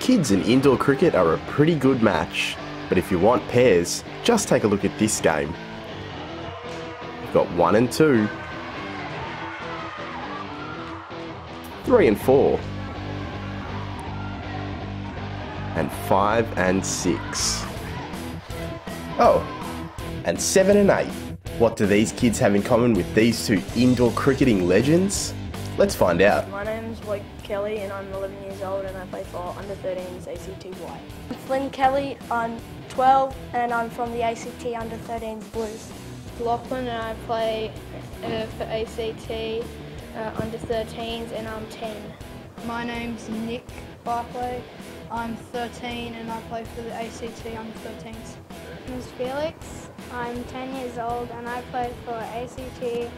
Kids and indoor cricket are a pretty good match, but if you want pairs, just take a look at this game. You've got one and two, three and four, and five and six. Oh, and seven and eight. What do these kids have in common with these two indoor cricketing legends? Let's find out. My name's Blake Kelly and I'm 11 years old and I play for under 13s ACTY. I'm Flynn Kelly, I'm 12 and I'm from the ACT under 13s Blues. Lachlan and I play uh, for ACT uh, under 13s and I'm 10. My name's Nick Barclay. I'm 13 and I play for the ACT under 13s. My name's Felix. I'm 10 years old and I play for ACT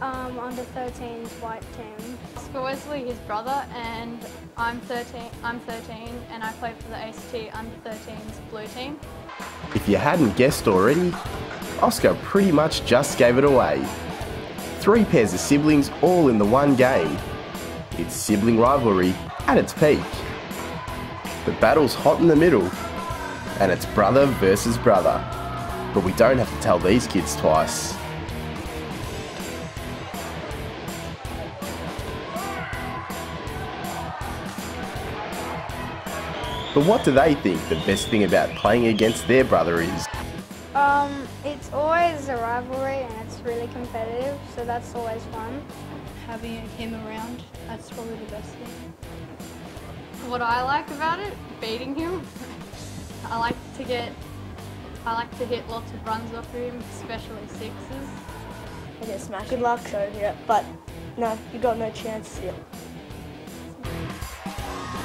um, under 13's white team. Oscar Wesley, his brother, and I'm 13. I'm 13, and I play for the ACT under 13's blue team. If you hadn't guessed already, Oscar pretty much just gave it away. Three pairs of siblings all in the one game. It's sibling rivalry at its peak. The battle's hot in the middle, and it's brother versus brother. But we don't have to tell these kids twice. But what do they think the best thing about playing against their brother is? Um, it's always a rivalry and it's really competitive, so that's always fun. Having him around, that's probably the best thing. What I like about it, beating him. I like to get, I like to hit lots of runs off of him, especially sixes. I get smashed. Good luck. So, yeah. But no, you got no chance. yeah.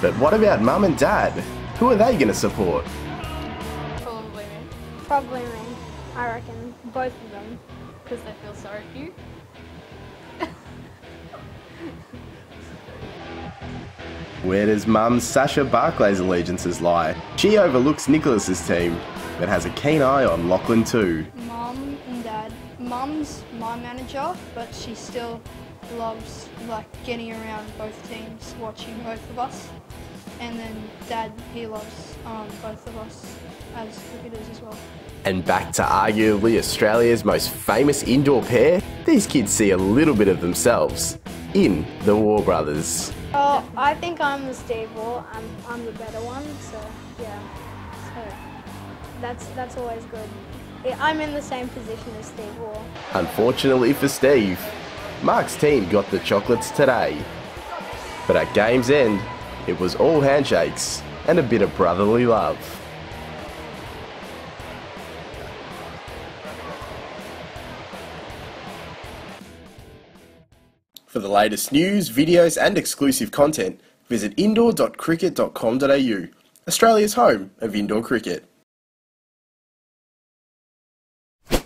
But what about mum and dad? Who are they going to support? Probably me, Probably me, I reckon. Both of them. because they feel sorry for you. Where does mum Sasha Barclay's allegiances lie? She overlooks Nicholas's team, but has a keen eye on Lachlan too. Mum and dad. Mum's my manager, but she still loves like getting around both teams, watching both of us. And then dad, he loves um, both of us as cricketers as well. And back to arguably Australia's most famous indoor pair, these kids see a little bit of themselves in the Waugh Brothers. Oh, I think I'm the Steve Waugh. I'm, I'm the better one, so yeah. So that's, that's always good. Yeah, I'm in the same position as Steve Waugh. Unfortunately for Steve, Mark's team got the chocolates today. But at game's end, it was all handshakes and a bit of brotherly love. For the latest news, videos, and exclusive content, visit indoor.cricket.com.au, Australia's home of indoor cricket.